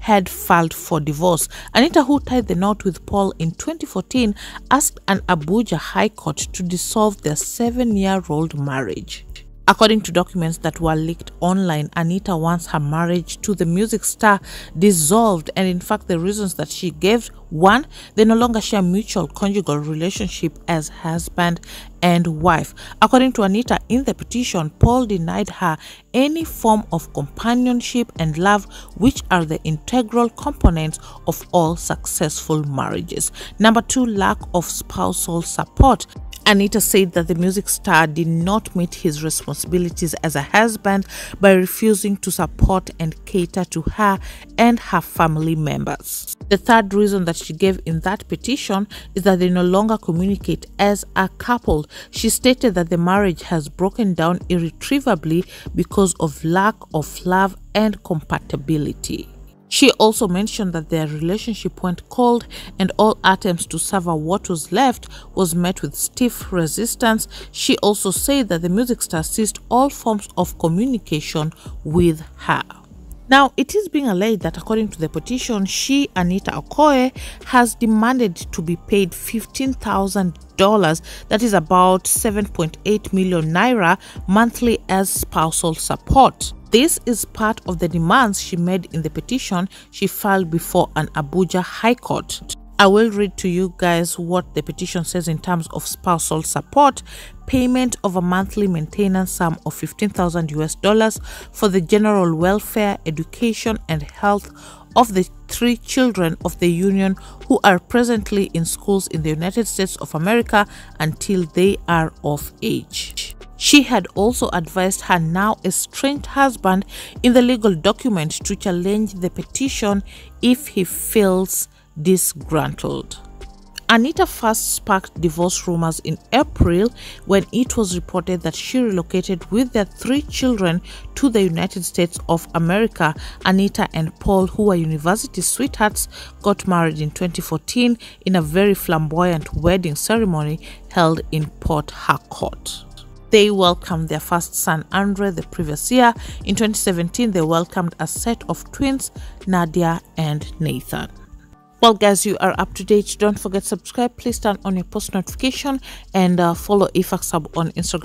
had filed for divorce. Anita, who tied the knot with Paul in 2014, asked an Abuja High Court to dissolve their seven year old marriage. According to documents that were leaked online, Anita wants her marriage to the music star dissolved, and in fact, the reasons that she gave one, they no longer share mutual conjugal relationship as husband and wife. According to Anita, in the petition, Paul denied her any form of companionship and love, which are the integral components of all successful marriages. Number two, lack of spousal support. Anita said that the music star did not meet his responsibilities as a husband by refusing to support and cater to her and her family members. The third reason that she gave in that petition is that they no longer communicate as a couple. She stated that the marriage has broken down irretrievably because of lack of love and compatibility. She also mentioned that their relationship went cold and all attempts to sever what was left was met with stiff resistance. She also said that the music star ceased all forms of communication with her. Now, it is being alleged that according to the petition, she, Anita Okoye, has demanded to be paid $15,000, that is about 7.8 million naira monthly as spousal support. This is part of the demands she made in the petition she filed before an Abuja High Court. I will read to you guys what the petition says in terms of spousal support, payment of a monthly maintenance sum of 15,000 US dollars for the general welfare, education and health of the three children of the union who are presently in schools in the United States of America until they are of age. She had also advised her now estranged husband in the legal document to challenge the petition if he feels disgruntled. Anita first sparked divorce rumors in April when it was reported that she relocated with their three children to the United States of America. Anita and Paul, who were university sweethearts, got married in 2014 in a very flamboyant wedding ceremony held in Port Harcourt. They welcomed their first son Andre the previous year. In 2017, they welcomed a set of twins, Nadia and Nathan. Well, guys, you are up to date. Don't forget subscribe. Please turn on your post notification and uh, follow IFAK Sub on Instagram.